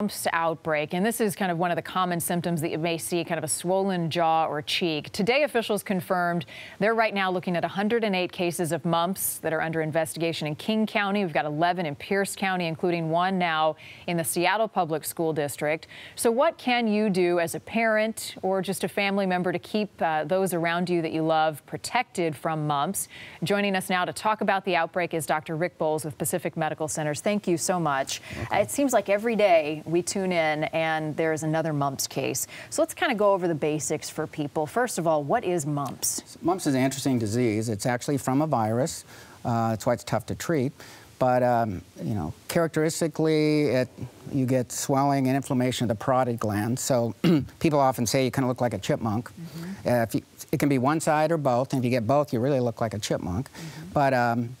mumps outbreak, and this is kind of one of the common symptoms that you may see, kind of a swollen jaw or cheek. Today, officials confirmed they're right now looking at 108 cases of mumps that are under investigation in King County. We've got 11 in Pierce County, including one now in the Seattle Public School District. So what can you do as a parent or just a family member to keep uh, those around you that you love protected from mumps? Joining us now to talk about the outbreak is Dr. Rick Bowles with Pacific Medical Centers. Thank you so much. Uh, it seems like every day we tune in and there's another mumps case. So let's kind of go over the basics for people. First of all, what is mumps? Mumps is an interesting disease. It's actually from a virus. Uh, that's why it's tough to treat. But, um, you know, characteristically, it, you get swelling and inflammation of the parotid gland. So people often say you kind of look like a chipmunk. Mm -hmm. uh, you, it can be one side or both. And if you get both, you really look like a chipmunk. Mm -hmm. But um,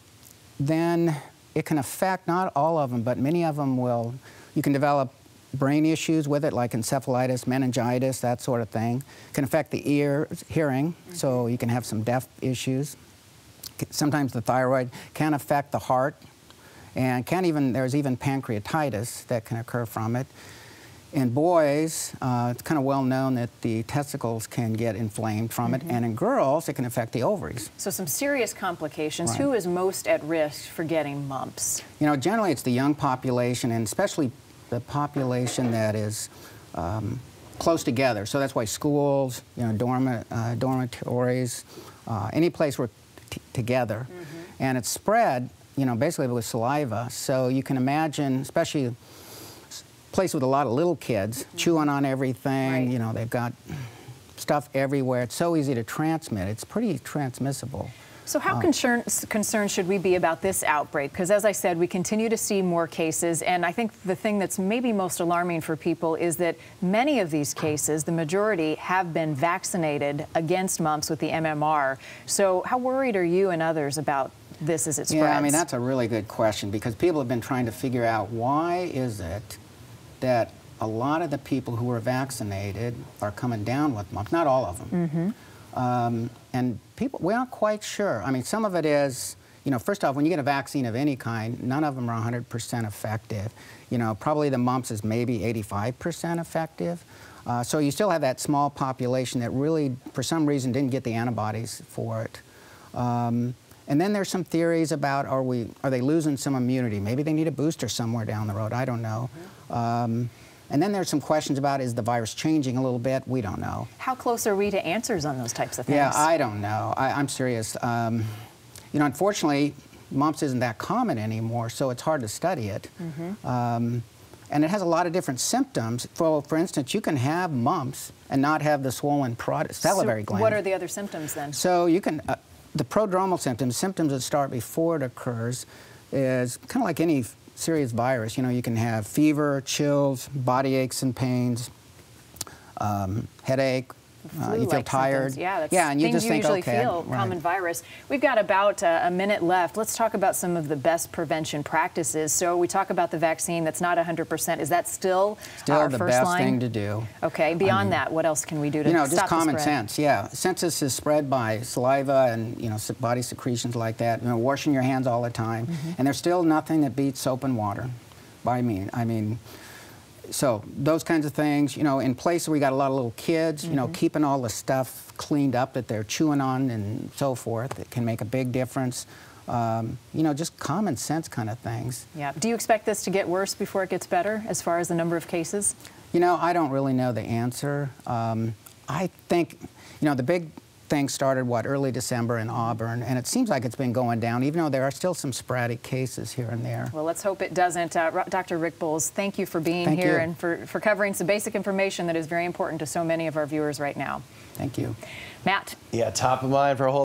then it can affect not all of them, but many of them will, you can develop brain issues with it, like encephalitis, meningitis, that sort of thing. Can affect the ear, hearing, mm -hmm. so you can have some deaf issues. Sometimes the thyroid can affect the heart, and can even, there's even pancreatitis that can occur from it. In boys, uh, it's kind of well known that the testicles can get inflamed from mm -hmm. it, mm-hmm. and in girls, it can affect the ovaries. So some serious complications. Right. Who is most at risk for getting mumps? You know, generally it's the young population, and especially the population that is um, close together. So that's why schools, you know, dorm, uh, dormitories, uh, any place where together. Mm -hmm. And it's spread, you know, basically with saliva. So you can imagine, especially place with a lot of little kids, mm -hmm. chewing on everything, right. you know, they've got stuff everywhere. It's so easy to transmit. It's pretty transmissible. So how concerned, concerned should we be about this outbreak? Because as I said, we continue to see more cases, and I think the thing that's maybe most alarming for people is that many of these cases, the majority, have been vaccinated against mumps with the MMR. So how worried are you and others about this as it spreads? Yeah, I mean, that's a really good question because people have been trying to figure out why is it that a lot of the people who are vaccinated are coming down with mumps, not all of them. Mm -hmm. Um, and people, we aren't quite sure. I mean, some of it is, you know, first off, when you get a vaccine of any kind, none of them are 100% effective. You know, probably the mumps is maybe 85% effective. Uh, so you still have that small population that really, for some reason, didn't get the antibodies for it. Um, and then there's some theories about are we are they losing some immunity? Maybe they need a booster somewhere down the road. I don't know. Um, and then there's some questions about is the virus changing a little bit? We don't know. How close are we to answers on those types of things? Yeah, I don't know. I, am serious. Um, you know, unfortunately, mumps isn't that common anymore, so it's hard to study it. Mm -hmm. um, and it has a lot of different symptoms. For, for instance, you can have mumps and not have the swollen salivary so gland. What are the other symptoms then? So you can, uh, the prodromal symptoms, symptoms that start before it occurs, is kind of like any serious virus. You know, you can have fever, chills, body aches and pains, um, headache, uh, you feel tired. Symptoms. Yeah, that's yeah, and you things just you think, usually okay, feel right. common virus. We've got about uh, a minute left. Let's talk about some of the best prevention practices. So we talk about the vaccine that's not 100%. Is that still still our the first best line? thing to do? Okay. Beyond I mean, that, what else can we do to you know stop just common sense? Yeah, this is spread by saliva and you know body secretions like that, you know, washing your hands all the time, mm -hmm. and there's still nothing that beats soap and water. By me, I mean, so those kinds of things, you know, in places we got a lot of little kids, mm -hmm. you know, mm-hmm. keeping all the stuff cleaned up that they're chewing on and so forth, it can make a big difference. Um, you know, just common sense kind of things. Yeah. Do you expect this to get worse before it gets better as far as the number of cases? You know, I don't really know the answer. Um, I think, you know, the big thing started, what, early December in Auburn, and it seems like it's been going down, even though there are still some sporadic cases here and there. Well, let's hope it doesn't. Uh, Dr. Rick Bowles, thank you for being thank here you. and for, for covering some basic information that is very important to so many of our viewers right now. Thank you. Matt. Yeah, top of mind for a whole